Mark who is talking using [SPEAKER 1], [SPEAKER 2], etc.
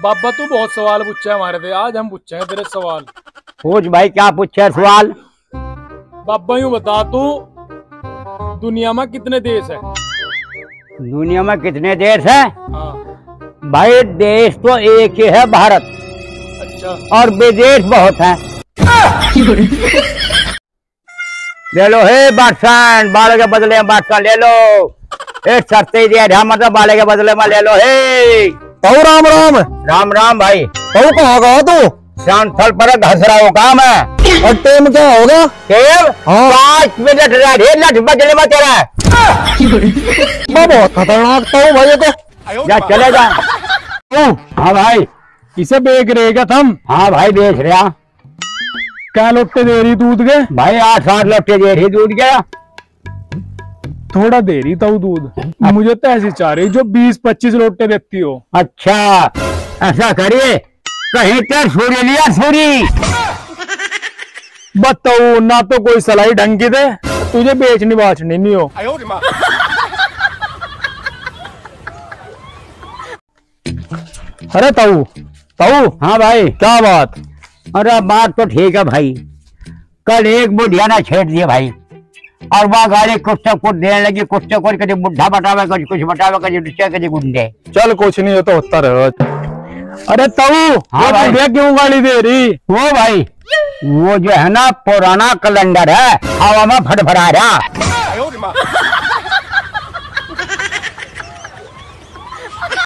[SPEAKER 1] बाबा तू बहुत सवाल पूछे हमारे से आज हम पूछेंगे तेरे सवाल।
[SPEAKER 2] पूछ भाई क्या पूछे सवाल?
[SPEAKER 1] बाबा यूँ बता तू दुनिया में कितने देश है?
[SPEAKER 2] दुनिया में कितने देश है?
[SPEAKER 1] हाँ।
[SPEAKER 2] भाई देश तो एक ही है भारत।
[SPEAKER 1] अच्छा।
[SPEAKER 2] और विदेश बहुत है। ले लो हे बादशाह बाले के बदले में बादशाह ले लो। एक सस्ते दिया मतलब बाले के बदले में ले लो हे।
[SPEAKER 3] कहू राम राम।
[SPEAKER 2] राम राम भाई।
[SPEAKER 3] कहू कहाँ का हो तू?
[SPEAKER 2] शांत थल पर घस रहा हो काम है।
[SPEAKER 3] और टाइम क्या होगा
[SPEAKER 2] केव
[SPEAKER 3] हाँ।
[SPEAKER 2] पाँच मिनट रह लठ बजने में तेरा।
[SPEAKER 3] मैं बहुत खतरनाक था हूँ भाई ये तो।
[SPEAKER 2] जा चले जा।
[SPEAKER 3] क्यों
[SPEAKER 2] हाँ भाई।
[SPEAKER 1] इसे बेच रहेगा तुम?
[SPEAKER 2] हाँ भाई बेच रहा
[SPEAKER 1] क्या लोटे दे रही दूध के?
[SPEAKER 2] भाई आठ साठ लोटे दे रही दूध गया
[SPEAKER 1] थोड़ा दे रही था दूध। मुझे तो ऐसी चाह रही जो बीस पच्चीस लोटे देती हो।
[SPEAKER 2] अच्छा ऐसा करिए कहीं तो सूर्य लिया सूरी
[SPEAKER 1] बताओ ना तो कोई सलाई ढंग की दे तुझे बेचनी बाचनी नहीं हो। अरे ताऊ ताऊ
[SPEAKER 2] हाँ भाई।
[SPEAKER 1] क्या बात?
[SPEAKER 2] अरे बात तो ठीक है भाई कल एक बुढ़िया ना छेड़ दिया भाई। और वह गाड़ी कुछ तो कुछ देने लगी कुछ तो कुछ कभी बुढ़ा बटावे कभी कुछ बटावे कभी रिक्शा कभी गुंडे।
[SPEAKER 1] चल कुछ नहीं है तो होता रहे। अरे तबू
[SPEAKER 2] हाँ भाई।
[SPEAKER 1] बुढ़िया क्यों गाड़ी दे रही?
[SPEAKER 2] वो भाई वो जो है ना पुराना कैलेंडर है हवा में फटफड़ा रहा।